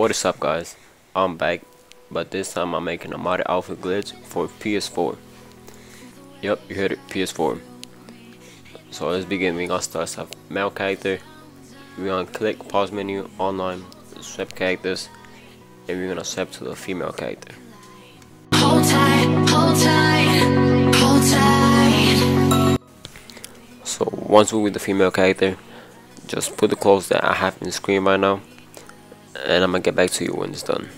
What is up guys, I'm back, but this time I'm making a modded outfit glitch for PS4. Yep, you heard it, PS4. So let's begin, we gonna start with male character, we're gonna click pause menu, online, swap characters, and we're gonna swap to the female character. Hold tight, hold tight, hold tight. So once we're with the female character, just put the clothes that I have in the screen right now, and I'm gonna get back to you when it's done.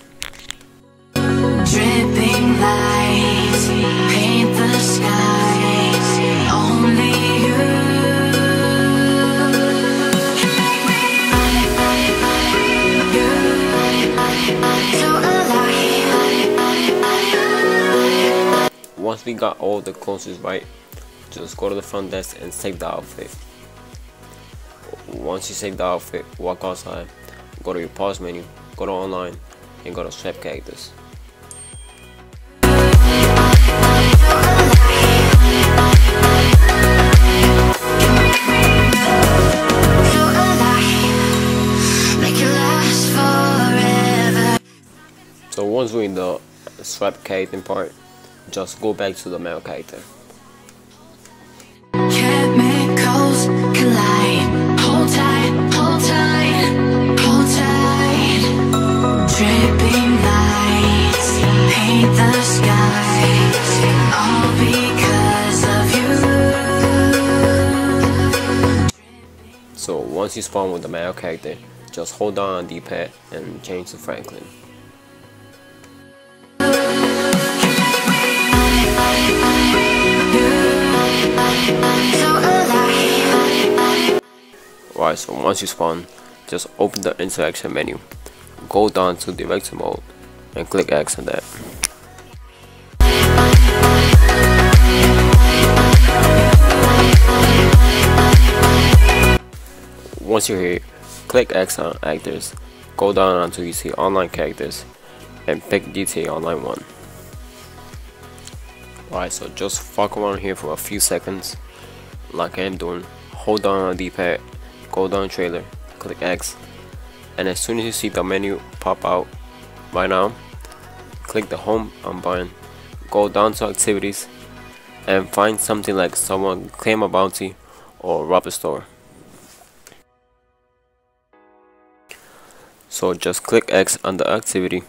Dripping lights paint the skies. Only you. Once we got all the clothes right, just go to the front desk and save the outfit. Once you save the outfit, walk outside, go to your pause menu, go to online, and go to swap characters. So once we're in the swap character part, just go back to the male character. Once you spawn with the male character, just hold down on D-pad and change to Franklin. Alright, so once you spawn, just open the interaction menu, go down to director mode, and click X on that. Once you're here, click X on actors, go down until you see online characters, and pick GTA Online 1. Alright, so just fuck around here for a few seconds, like I am doing. Hold down on D-pad, go down trailer, click X, and as soon as you see the menu pop out, right now, click the home button, go down to activities, and find something like someone claim a bounty or rob a store. So just click X on the activity,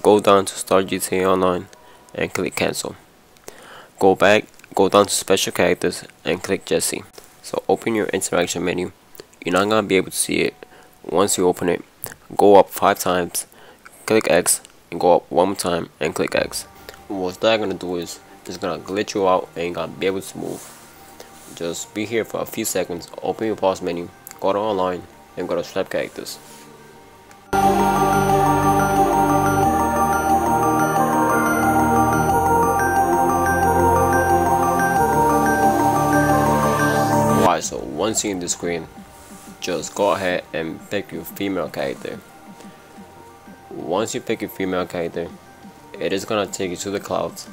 go down to start GTA Online, and click cancel. Go back, go down to special characters, and click Jesse. So open your interaction menu. You're not gonna be able to see it. Once you open it, go up five times, click X, and go up one more time and click X. What that gonna do is it's gonna glitch you out and you're gonna be able to move. Just be here for a few seconds, open your pause menu, go to online, and go to swap characters. So once you're in the screen, just go ahead and pick your female character. Once you pick your female character, it is gonna take you to the clouds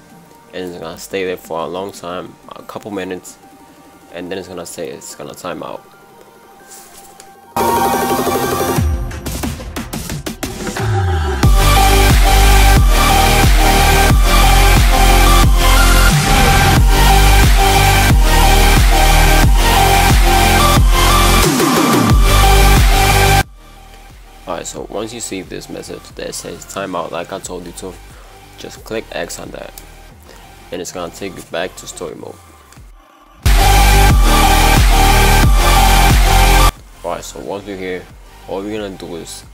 and it's gonna stay there for a long time, a couple minutes, and then it's gonna say it's gonna time out. So once you see this message that says timeout like I told you to, just click X on that and it's gonna take you back to story mode. Alright, so once you're here, all we're gonna do is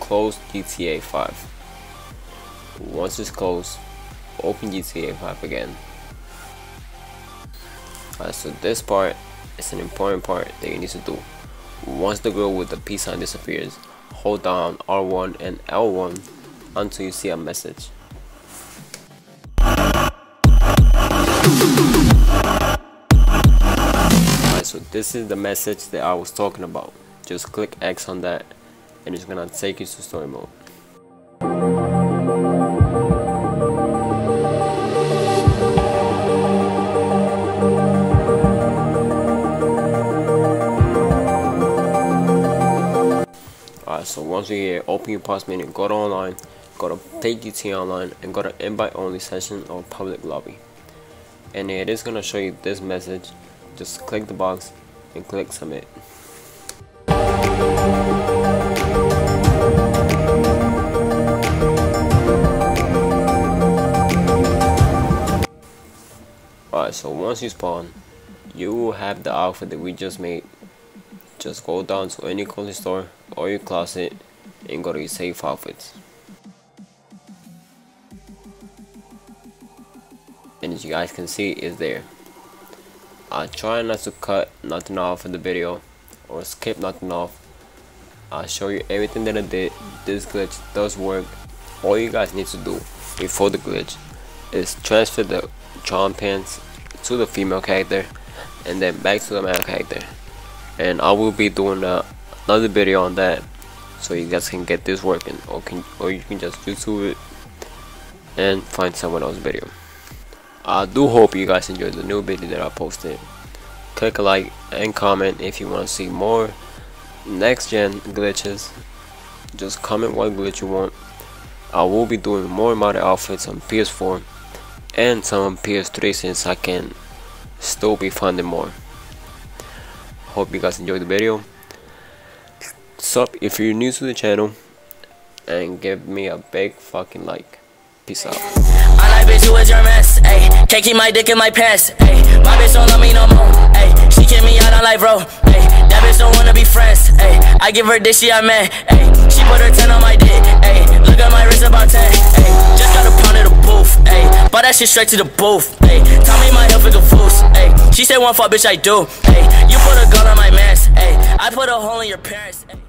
close GTA 5. Once it's closed, open GTA 5 again. Alright, so this part is an important part that you need to do. Once the girl with the peace sign disappears, hold down R1 and L1 until you see a message. So this is the message that I was talking about. Just click X on that and it's gonna take you to story mode. Alright, so once you're here, open your pass menu, go to online, go to play GTA Online, and go to invite only session or public lobby. And it is gonna show you this message. Just click the box and click submit. Alright, so once you spawn, you will have the outfit that we just made. Just go down to any clothing store or your closet and go to your safe outfits. And as you guys can see, it's there. I try not to cut nothing off in the video or skip nothing off. I'll show you everything that I did. This glitch does work. All you guys need to do before the glitch is transfer the John pants to the female character and then back to the male character and I will be doing another video on that. So you guys can get this working or can or you can just YouTube it and find someone else's video. I do hope you guys enjoyed the new video that I posted. Click like and comment if you want to see more next gen glitches. Just comment what glitch you want. I will be doing more modded outfits on PS4 and some on PS3 since I can still be finding more. Hope you guys enjoyed the video. Sup if you're new to the channel and give me a big fucking like. Peace out. I your mess, Can't keep my dick in my pants, My bitch don't love me no more, She kick me out life, bro, That bitch don't wanna be friends, I give her this, she a man, She put her 10 on my dick, shit straight to the booth. Tell me my help is a fools. She said one fuck, bitch, I do. Hey, you put a gun on my mask. Hey, I put a hole in your parents. Ay.